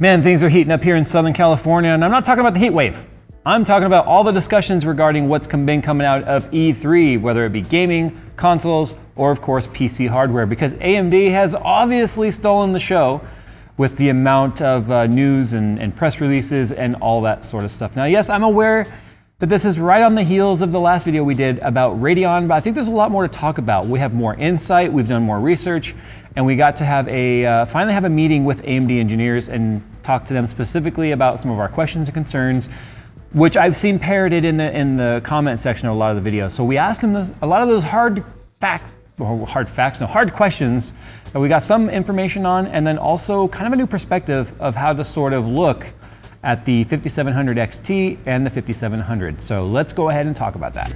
Man, things are heating up here in Southern California, and I'm not talking about the heat wave. I'm talking about all the discussions regarding what's been coming out of E3, whether it be gaming, consoles, or of course PC hardware, because AMD has obviously stolen the show with the amount of uh, news and, and press releases and all that sort of stuff. Now, yes, I'm aware that this is right on the heels of the last video we did about Radeon, but I think there's a lot more to talk about. We have more insight, we've done more research, and we got to have a uh, finally have a meeting with AMD engineers and talk to them specifically about some of our questions and concerns, which I've seen parroted in the in the comment section of a lot of the videos. So we asked them this, a lot of those hard facts, hard facts, no, hard questions that we got some information on, and then also kind of a new perspective of how to sort of look at the 5700 XT and the 5700. So let's go ahead and talk about that.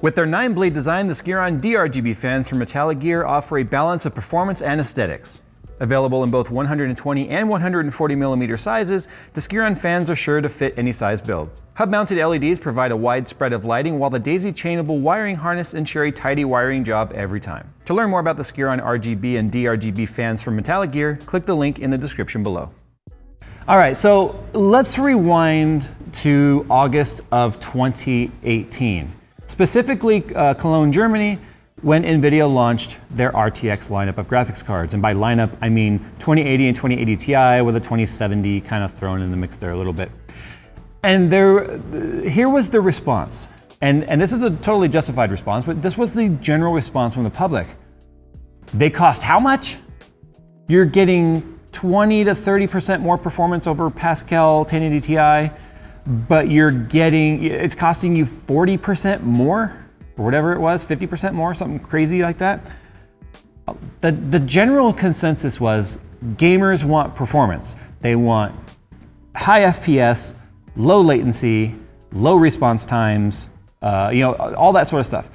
With their 9-blade design, the Skiron DRGB fans from Metallic Gear offer a balance of performance and aesthetics. Available in both 120 and 140 millimeter sizes, the Skiron fans are sure to fit any size builds. Hub-mounted LEDs provide a wide spread of lighting, while the daisy-chainable wiring harness ensure a tidy wiring job every time. To learn more about the Skiron RGB and DRGB fans from Metallic Gear, click the link in the description below. All right, so let's rewind to August of 2018. Specifically, uh, Cologne, Germany, when NVIDIA launched their RTX lineup of graphics cards. And by lineup, I mean 2080 and 2080 Ti with a 2070 kind of thrown in the mix there a little bit. And there, here was the response. And, and this is a totally justified response, but this was the general response from the public. They cost how much? You're getting 20 to 30% more performance over Pascal 1080 Ti but you're getting, it's costing you 40% more, or whatever it was, 50% more, something crazy like that. The, the general consensus was gamers want performance. They want high FPS, low latency, low response times, uh, you know, all that sort of stuff.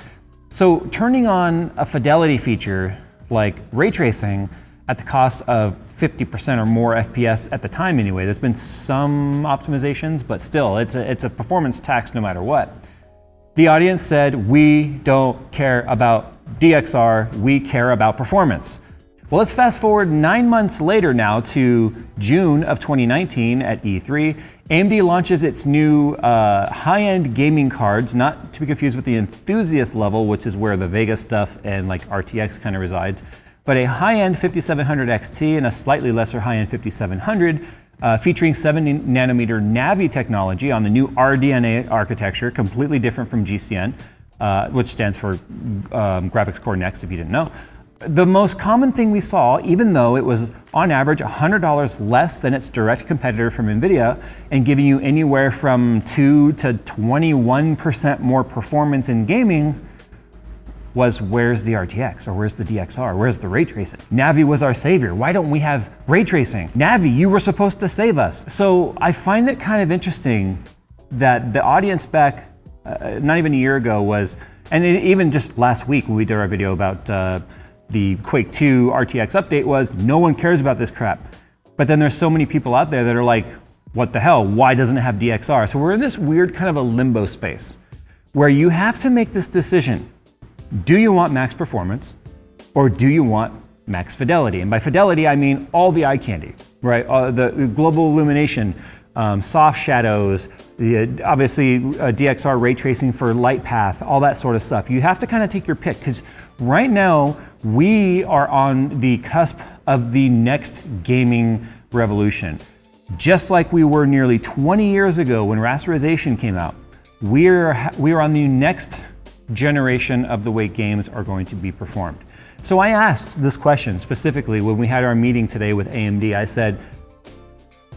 So turning on a fidelity feature like ray tracing at the cost of 50% or more FPS at the time anyway. There's been some optimizations, but still, it's a, it's a performance tax no matter what. The audience said, we don't care about DXR, we care about performance. Well, let's fast forward nine months later now to June of 2019 at E3. AMD launches its new uh, high-end gaming cards, not to be confused with the enthusiast level, which is where the Vega stuff and like RTX kind of resides but a high-end 5700 XT and a slightly lesser high-end 5700 uh, featuring 7 nanometer Navi technology on the new RDNA architecture, completely different from GCN, uh, which stands for um, Graphics Core Next if you didn't know. The most common thing we saw, even though it was on average $100 less than its direct competitor from NVIDIA and giving you anywhere from 2 to 21% more performance in gaming, was where's the RTX or where's the DXR? Where's the ray tracing? Navi was our savior. Why don't we have ray tracing? Navi, you were supposed to save us. So I find it kind of interesting that the audience back uh, not even a year ago was, and it, even just last week when we did our video about uh, the Quake 2 RTX update was no one cares about this crap. But then there's so many people out there that are like, what the hell? Why doesn't it have DXR? So we're in this weird kind of a limbo space where you have to make this decision. Do you want max performance or do you want max fidelity? And by fidelity, I mean all the eye candy, right? Uh, the, global illumination, um, soft shadows, the, obviously uh, DXR ray tracing for light path, all that sort of stuff. You have to kind of take your pick because right now we are on the cusp of the next gaming revolution. Just like we were nearly 20 years ago when rasterization came out, we're, we're on the next generation of the way games are going to be performed. So I asked this question specifically when we had our meeting today with AMD. I said,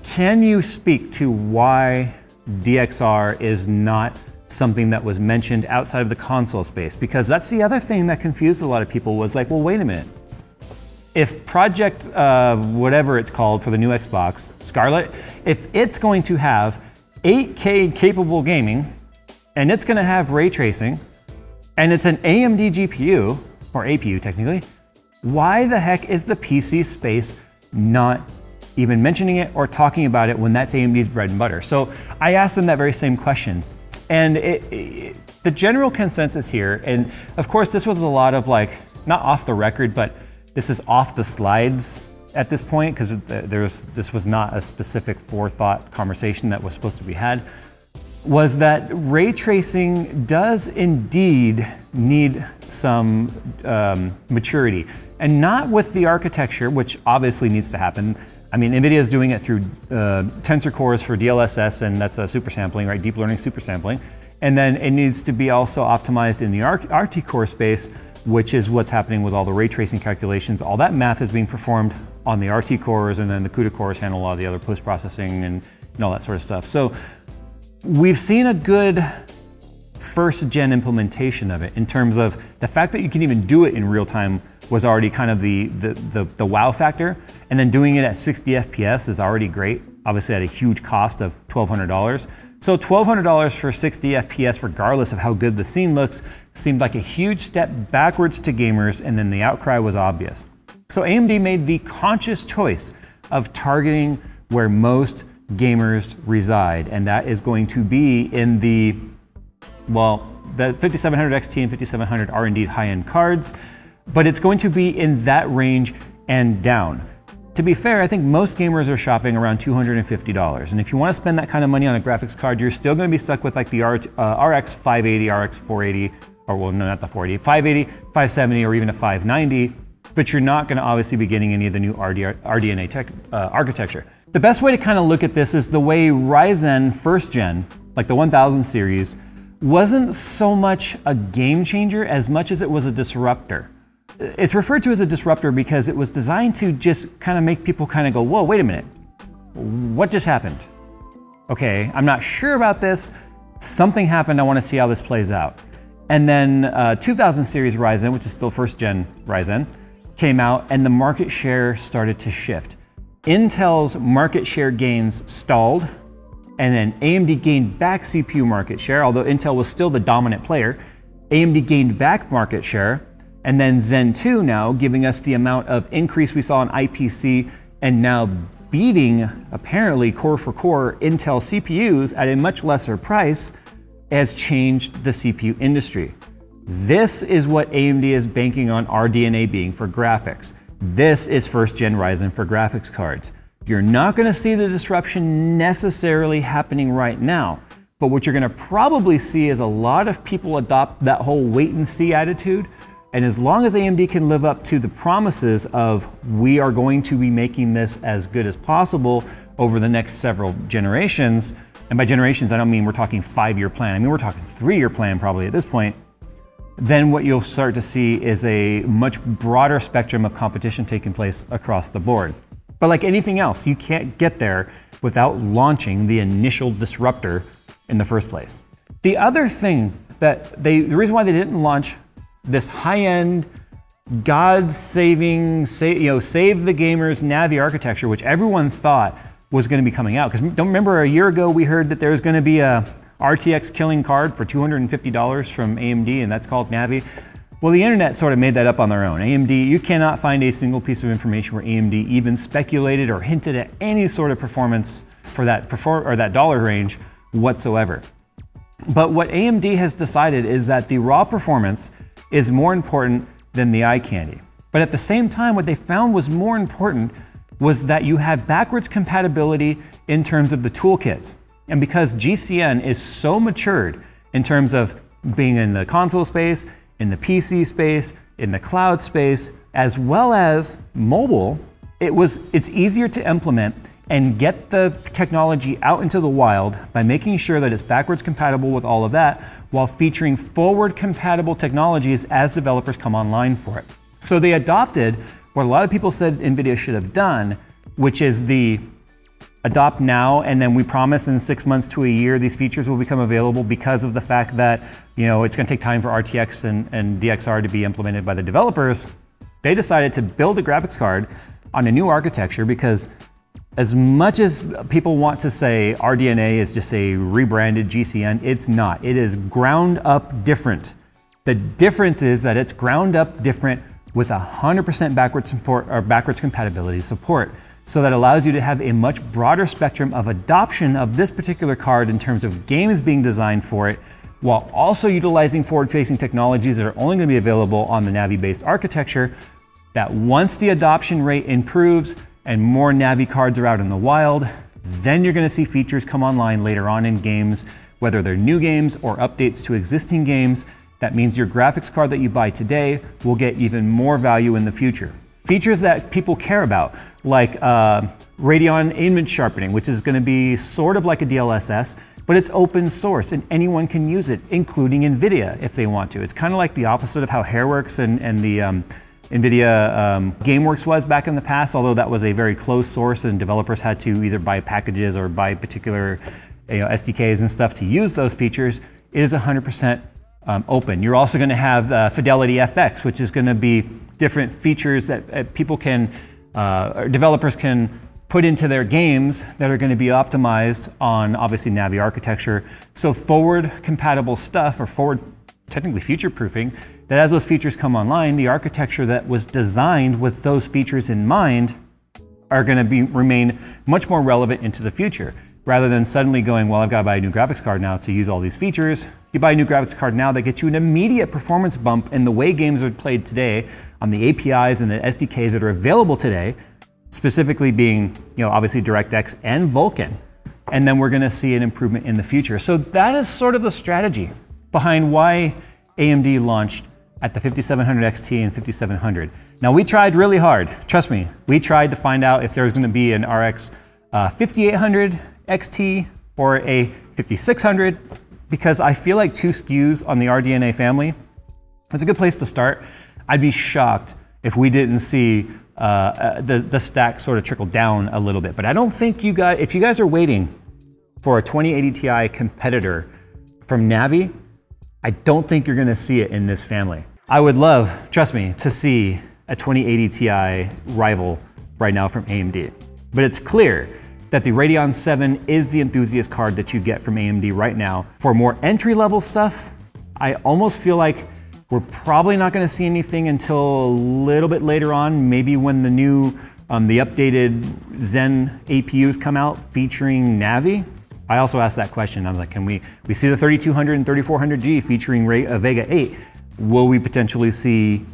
can you speak to why DXR is not something that was mentioned outside of the console space? Because that's the other thing that confused a lot of people was like, well, wait a minute. If Project, uh, whatever it's called for the new Xbox, Scarlett, if it's going to have 8K capable gaming, and it's going to have ray tracing, and it's an AMD GPU, or APU technically, why the heck is the PC space not even mentioning it or talking about it when that's AMD's bread and butter? So I asked them that very same question. And it, it, the general consensus here, and of course this was a lot of like, not off the record, but this is off the slides at this point because there's this was not a specific forethought conversation that was supposed to be had was that ray tracing does indeed need some um, maturity and not with the architecture which obviously needs to happen I mean, NVIDIA is doing it through uh, tensor cores for DLSS, and that's a super sampling, right? Deep learning super sampling. And then it needs to be also optimized in the RT core space, which is what's happening with all the ray tracing calculations. All that math is being performed on the RT cores, and then the CUDA cores handle a lot of the other post processing and, and all that sort of stuff. So we've seen a good first gen implementation of it in terms of the fact that you can even do it in real time was already kind of the, the, the, the, wow factor. And then doing it at 60 FPS is already great, obviously at a huge cost of $1,200. So $1,200 for 60 FPS, regardless of how good the scene looks, seemed like a huge step backwards to gamers, and then the outcry was obvious. So AMD made the conscious choice of targeting where most gamers reside, and that is going to be in the, well, the 5700 XT and 5700 are indeed high-end cards but it's going to be in that range and down. To be fair, I think most gamers are shopping around $250. And if you want to spend that kind of money on a graphics card, you're still going to be stuck with like the RX, uh, RX 580, RX 480, or well, no, not the 480, 580, 570, or even a 590. But you're not going to obviously be getting any of the new RD, RDNA tech, uh, architecture. The best way to kind of look at this is the way Ryzen first gen, like the 1000 series, wasn't so much a game changer as much as it was a disruptor. It's referred to as a disruptor because it was designed to just kind of make people kind of go, whoa, wait a minute. What just happened? Okay, I'm not sure about this. Something happened. I want to see how this plays out. And then uh, 2000 series Ryzen, which is still first gen Ryzen, came out and the market share started to shift. Intel's market share gains stalled, and then AMD gained back CPU market share, although Intel was still the dominant player. AMD gained back market share, and then Zen 2 now giving us the amount of increase we saw in IPC and now beating apparently core for core Intel CPUs at a much lesser price has changed the CPU industry. This is what AMD is banking on RDNA being for graphics. This is first gen Ryzen for graphics cards. You're not going to see the disruption necessarily happening right now, but what you're going to probably see is a lot of people adopt that whole wait and see attitude and as long as AMD can live up to the promises of we are going to be making this as good as possible over the next several generations, and by generations, I don't mean we're talking five year plan, I mean we're talking three year plan probably at this point, then what you'll start to see is a much broader spectrum of competition taking place across the board. But like anything else, you can't get there without launching the initial disruptor in the first place. The other thing that they, the reason why they didn't launch this high-end, God-saving, save, you know, save the gamers Navi architecture, which everyone thought was going to be coming out. Because don't remember a year ago we heard that there was going to be a RTX killing card for $250 from AMD, and that's called Navi. Well, the internet sort of made that up on their own. AMD, you cannot find a single piece of information where AMD even speculated or hinted at any sort of performance for that perform or that dollar range whatsoever. But what AMD has decided is that the raw performance is more important than the eye candy. But at the same time, what they found was more important was that you have backwards compatibility in terms of the toolkits. And because GCN is so matured in terms of being in the console space, in the PC space, in the cloud space, as well as mobile, it was it's easier to implement and get the technology out into the wild by making sure that it's backwards compatible with all of that while featuring forward compatible technologies as developers come online for it. So they adopted what a lot of people said NVIDIA should have done, which is the adopt now and then we promise in six months to a year these features will become available because of the fact that you know it's going to take time for RTX and, and DXR to be implemented by the developers. They decided to build a graphics card on a new architecture because as much as people want to say RDNA is just a rebranded GCN, it's not. It is ground up different. The difference is that it's ground up different with 100% backwards support or backwards compatibility support. So that allows you to have a much broader spectrum of adoption of this particular card in terms of games being designed for it, while also utilizing forward-facing technologies that are only going to be available on the Navi-based architecture that once the adoption rate improves and more Navi cards are out in the wild, then you're gonna see features come online later on in games, whether they're new games or updates to existing games. That means your graphics card that you buy today will get even more value in the future. Features that people care about, like uh, Radeon image sharpening, which is gonna be sort of like a DLSS, but it's open source and anyone can use it, including NVIDIA if they want to. It's kind of like the opposite of how Hairworks and, and the um, NVIDIA um, GameWorks was back in the past, although that was a very closed source and developers had to either buy packages or buy particular you know, SDKs and stuff to use those features. It is 100% um, open. You're also going to have uh, Fidelity FX, which is going to be different features that uh, people can, uh, developers can put into their games that are going to be optimized on obviously Navi architecture. So forward compatible stuff or forward technically future proofing that as those features come online, the architecture that was designed with those features in mind are going to be remain much more relevant into the future. Rather than suddenly going, well, I've got to buy a new graphics card now to use all these features. You buy a new graphics card now that gets you an immediate performance bump in the way games are played today on the APIs and the SDKs that are available today, specifically being, you know, obviously DirectX and Vulkan. And then we're going to see an improvement in the future. So that is sort of the strategy behind why AMD launched at the 5700 XT and 5700. Now we tried really hard, trust me, we tried to find out if there was gonna be an RX uh, 5800 XT or a 5600 because I feel like two SKUs on the RDNA family is a good place to start. I'd be shocked if we didn't see uh, uh, the, the stack sort of trickle down a little bit. But I don't think you guys, if you guys are waiting for a 2080 Ti competitor from Navi, I don't think you're gonna see it in this family. I would love, trust me, to see a 2080 Ti rival right now from AMD. But it's clear that the Radeon 7 is the enthusiast card that you get from AMD right now. For more entry-level stuff, I almost feel like we're probably not gonna see anything until a little bit later on, maybe when the new, um, the updated Zen APUs come out featuring Navi. I also asked that question. I was like, can we, we see the 3200 and 3400G featuring Ray, uh, Vega 8. Will we potentially see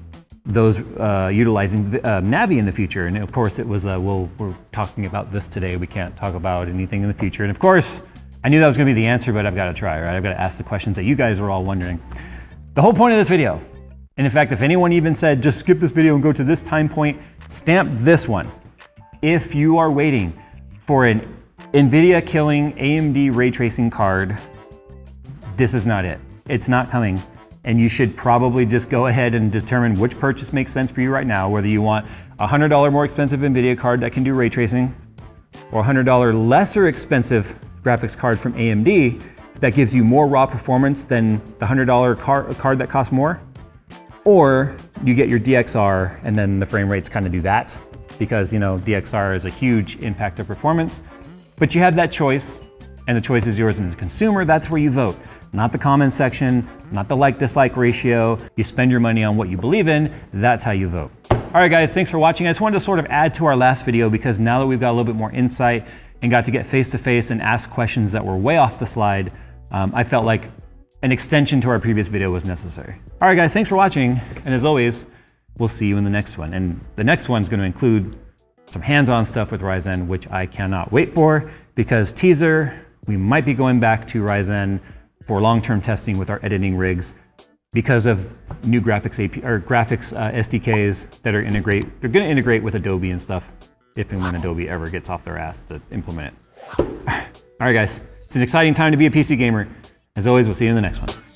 those uh, utilizing uh, Navi in the future? And of course it was, uh, well, we're talking about this today. We can't talk about anything in the future. And of course, I knew that was gonna be the answer, but I've gotta try, right? I've gotta ask the questions that you guys were all wondering. The whole point of this video, and in fact, if anyone even said, just skip this video and go to this time point, stamp this one. If you are waiting for an NVIDIA killing AMD ray tracing card, this is not it. It's not coming. And you should probably just go ahead and determine which purchase makes sense for you right now, whether you want a $100 more expensive NVIDIA card that can do ray tracing, or a $100 lesser expensive graphics card from AMD that gives you more raw performance than the $100 car card that costs more, or you get your DXR and then the frame rates kind of do that because you know DXR is a huge impact of performance. But you have that choice, and the choice is yours as a consumer. That's where you vote, not the comment section, not the like dislike ratio. You spend your money on what you believe in. That's how you vote. All right, guys, thanks for watching. I just wanted to sort of add to our last video because now that we've got a little bit more insight and got to get face to face and ask questions that were way off the slide, um, I felt like an extension to our previous video was necessary. All right, guys, thanks for watching. And as always, we'll see you in the next one. And the next one's going to include some hands-on stuff with Ryzen, which I cannot wait for because teaser, we might be going back to Ryzen for long-term testing with our editing rigs because of new graphics AP, or graphics uh, SDKs that are integrate, they're gonna integrate with Adobe and stuff if and when Adobe ever gets off their ass to implement it. All right guys, it's an exciting time to be a PC gamer. As always, we'll see you in the next one.